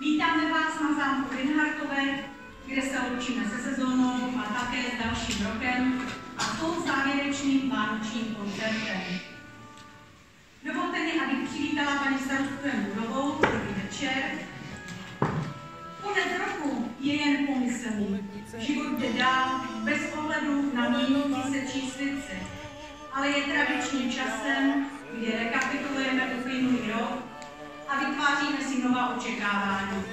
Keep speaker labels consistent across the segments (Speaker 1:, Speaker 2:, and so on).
Speaker 1: Vítáme vás na zámku Rinhartové, kde se loučíme se sezónou a také s dalším rokem a tou závěrečným vánočním koncertem. Dovolte mi, abych přivítala paní starostku Budovou, dobrý večer. Konec roku je jen pomyslný. Život jde dál bez ohledu na měnící se číslice. Ale je tradičním časem, kdy rekapitulujeme uplynulý rok a vytváříme si nová očekávání.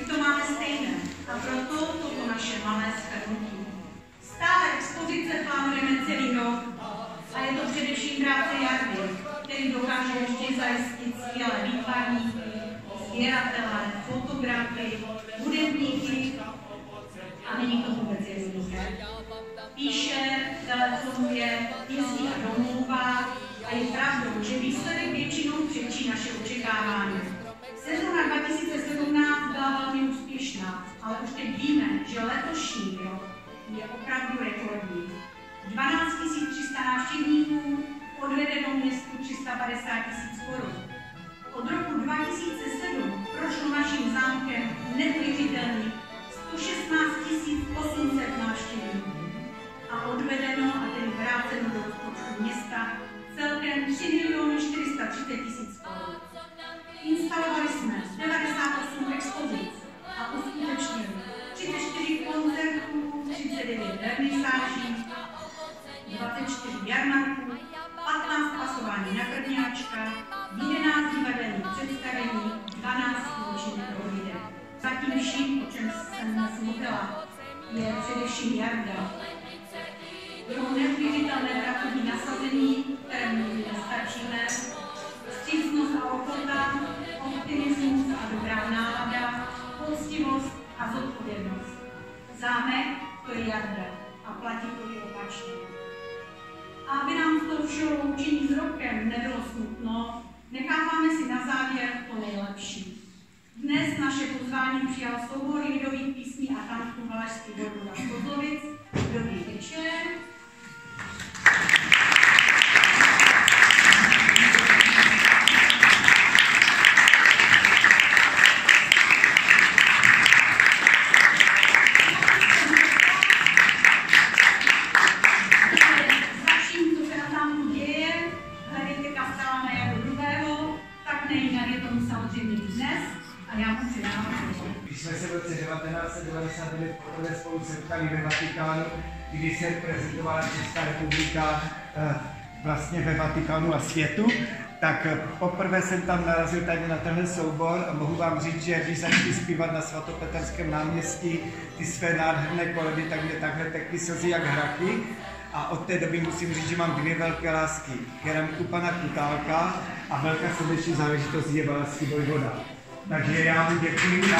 Speaker 1: My to máme stejné a proto toto naše malé shrnutí. Stále expozice plánujeme celý rok a je to především práce Jardy, který dokáže vždy zajistit skvělé výtvarníky, sběratele, fotografy, hudebníky a není to vůbec jednoduché. Píše, telefonuje, jezdí a domluvá a je pravdou, že výsledek většinou přečí naše očekávání. Sezóna 2017 byla velmi úspěšná, ale už teď víme, že letošní rok je opravdu rekordní. 12 300 návštěvníků odvede do městu 350 000 korun. Od roku 2007 prošlo naším zámkem neuvěřitelných 116 800 návštěvníků a odvedeno a tedy vráceno do rozpočtu města celkem 3 miliony 430 tisíc korun. Instalovali jsme 98 expozic a uskutečnili 34 koncertů, 39 vernisáží, 24 jarmarků, 15 pasování na prvňáčka, 11 divadelních představení, 12 účinných pro lidé. Zatím vším, o čem jsem dnes mluvila, je především Jarda. Jeho neuvěřitelné pracovní nasazení, kterému nestačíme, vstřícnost a ochota, optimismus a dobrá nálada, poctivost a zodpovědnost. Zámek to je Jarda a platí to i opačně. A aby nám to všeho loučení s rokem nebylo smutno, necháváme si na závěr to nejlepší. Dnes naše pozvání přijal soubor lidových písní a tančů Valašský Vodu a Kozlovic. Dobrý večer.
Speaker 2: Jsme se v roce 1999 poprvé spolu setkali ve Vatikánu, kdy se prezentovala Česká republika eh, vlastně ve Vatikánu a světu, tak eh, poprvé jsem tam narazil tady na tenhle soubor a mohu vám říct, že když začali zpívat na svatopetrském náměstí ty své nádherné koledy, tak mě takhle tekly slzy jak hrachy. A od té doby musím říct, že mám dvě velké lásky. Keramiku pana Kutálka a velká srdeční záležitost je Valašský vojvoda. Takže já mu děkuji. Já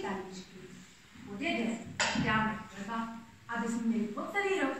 Speaker 3: tři talířky. Pod jeden dáme chleba, aby jsme měli po celý rok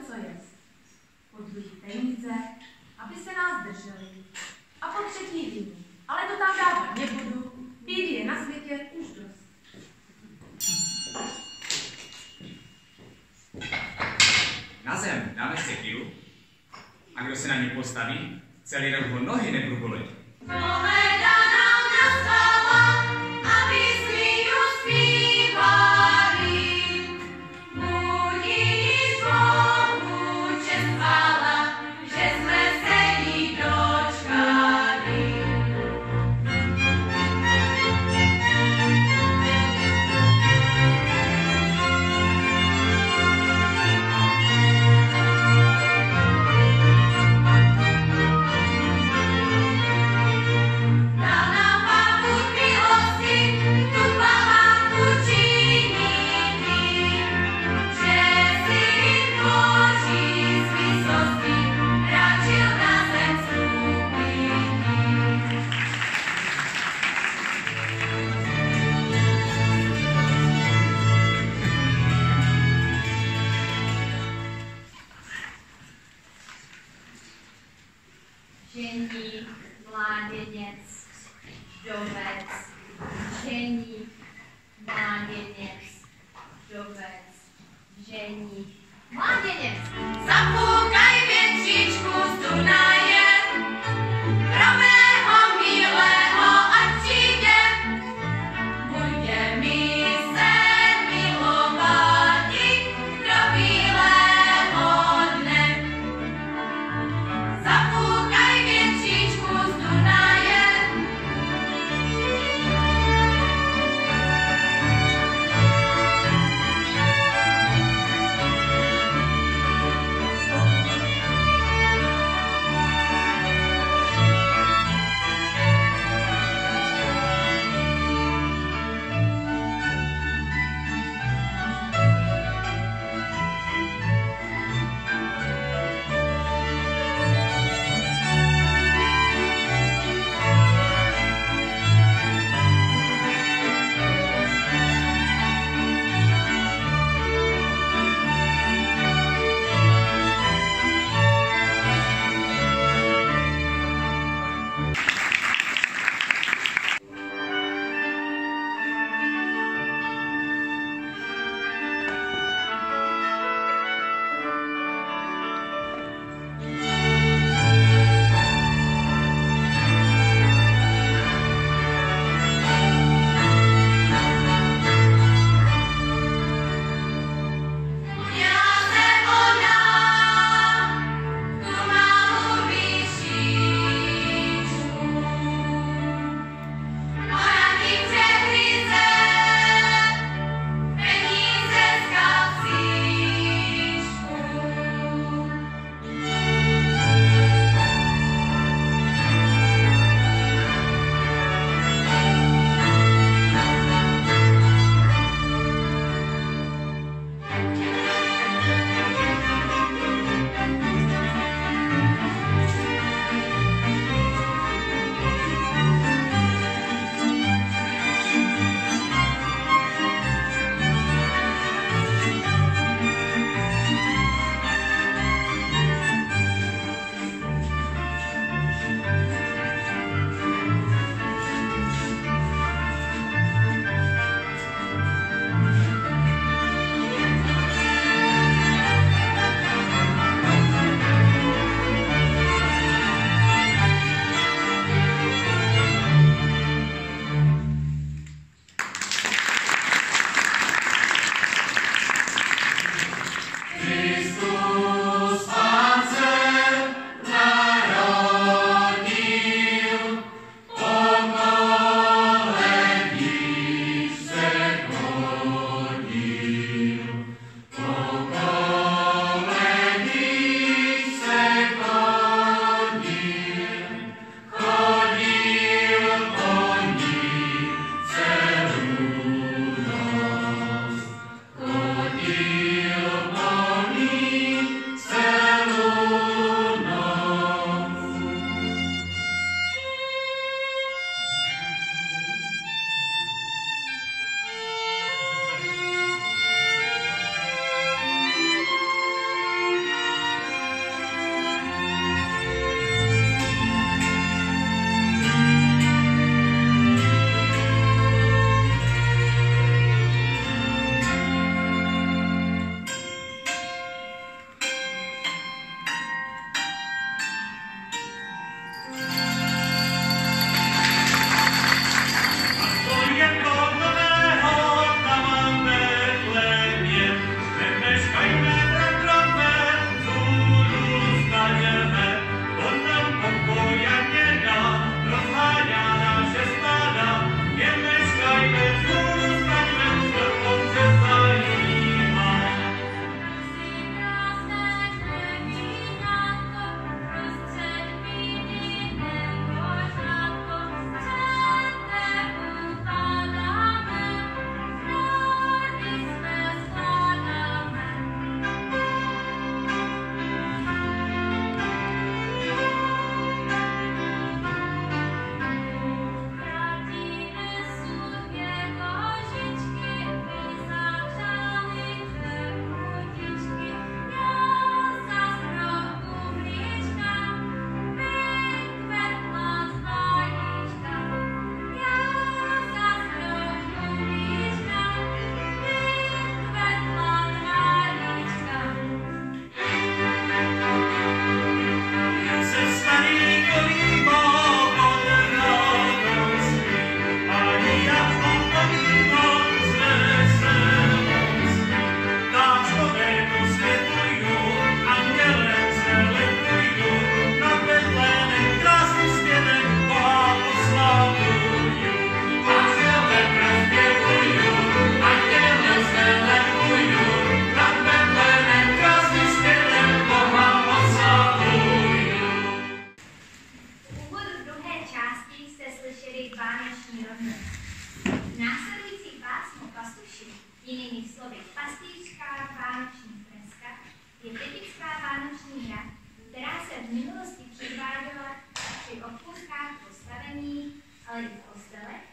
Speaker 4: malých kostelech.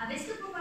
Speaker 4: A
Speaker 3: vystupoval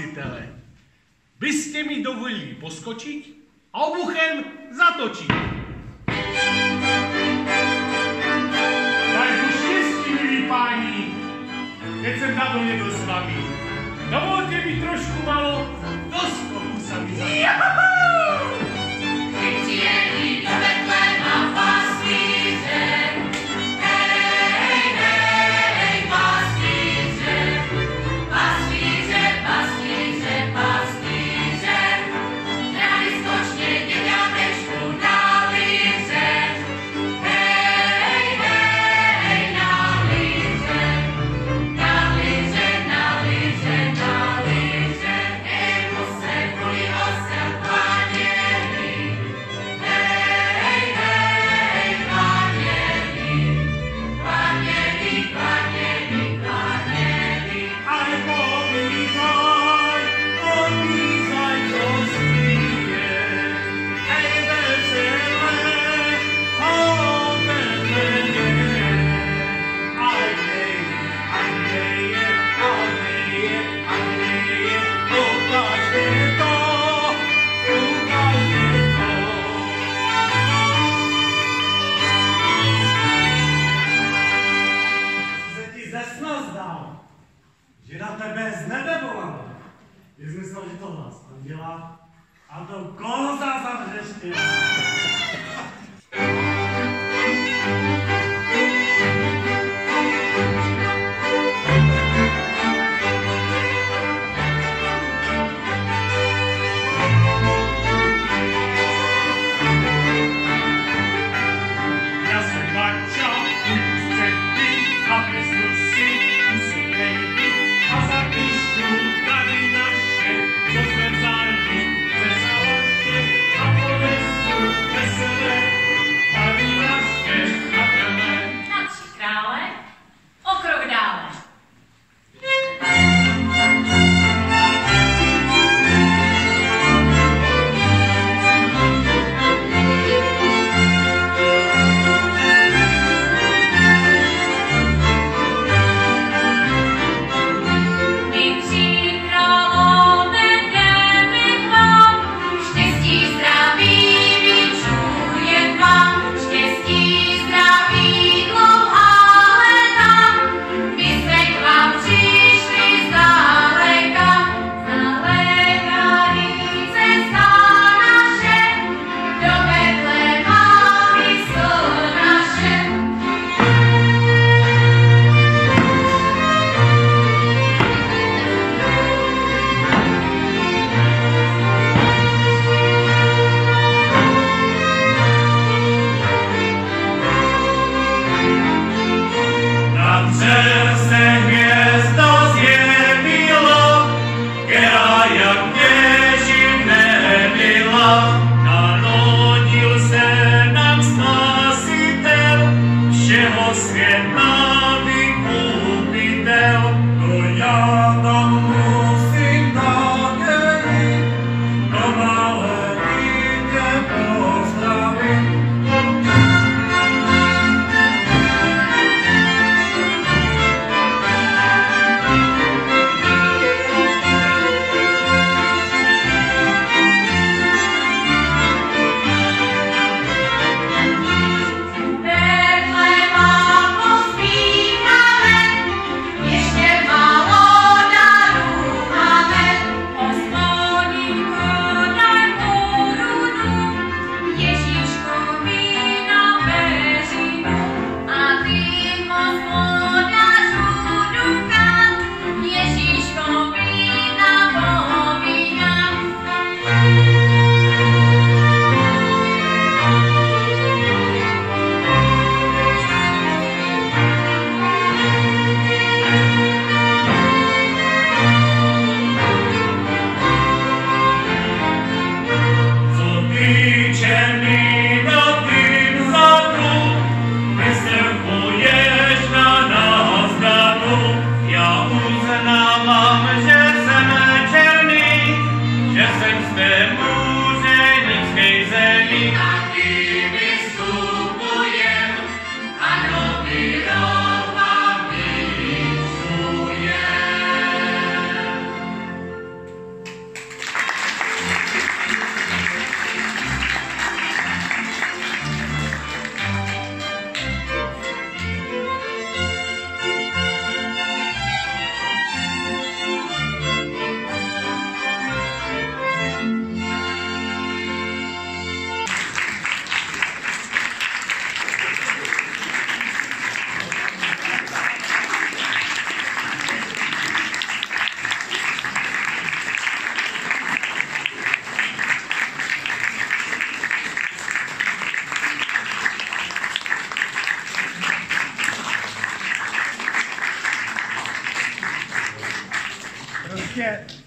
Speaker 3: spasitele. Byste mi dovolili poskočit a obuchem zatočit. Tak štěstí, milí páni, teď jsem na to s. Dovolte mi trošku malo, dost obusa mi.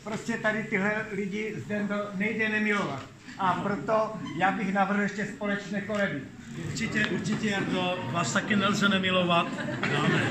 Speaker 2: Prostě tady tyhle lidi zde nejde nemilovat. A proto já bych navrhl ještě společné koledy.
Speaker 3: Určitě, určitě, Jardo, vás taky nelze nemilovat. Dáme.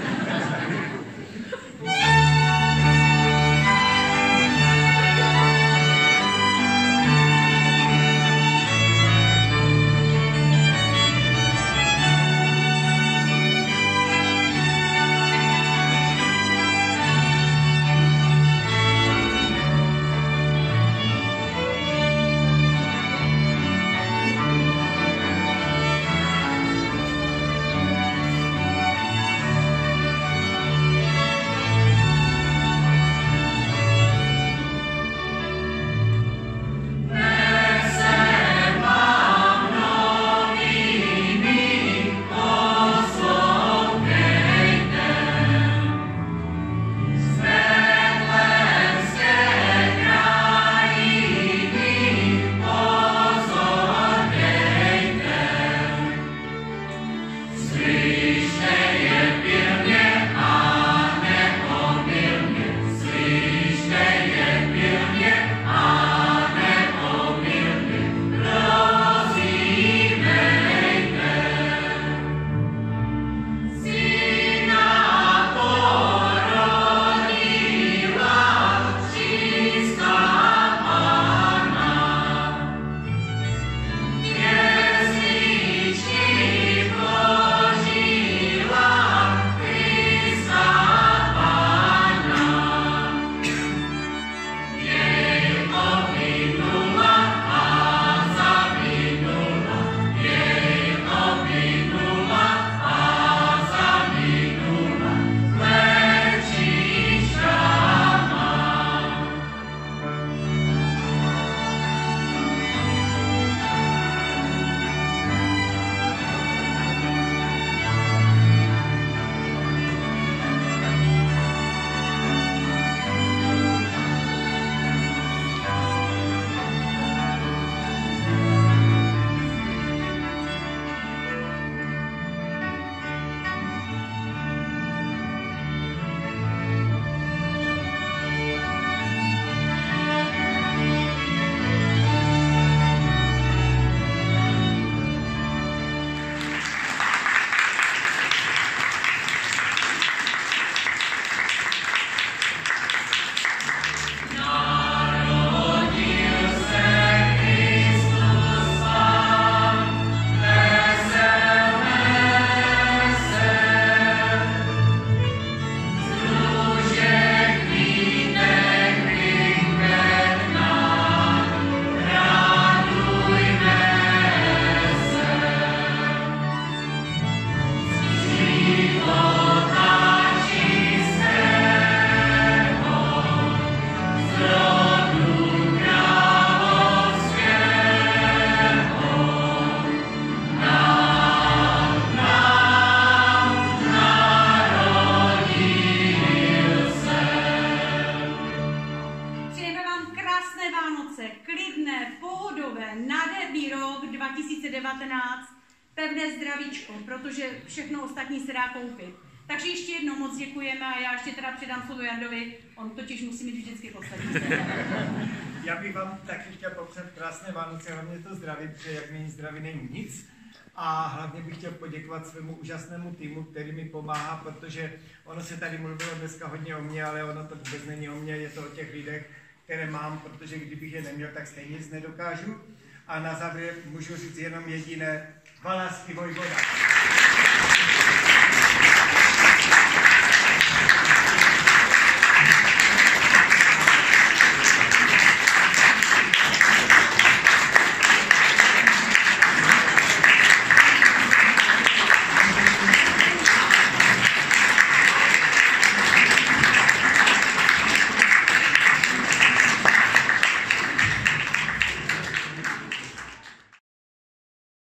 Speaker 1: Takže ještě jednou moc děkujeme a já ještě teda předám slovo Jardovi, on totiž musí mít vždycky poslední.
Speaker 2: Já bych vám taky chtěl popřát krásné Vánoce, hlavně to zdraví, protože jak není zdraví, není nic. A hlavně bych chtěl poděkovat svému úžasnému týmu, který mi pomáhá, protože ono se tady mluvilo dneska hodně o mě, ale ono to vůbec není o mě, je to o těch lidech, které mám, protože kdybych je neměl, tak stejně nic nedokážu. A na závěr můžu říct jenom jediné, Valaský vojvoda.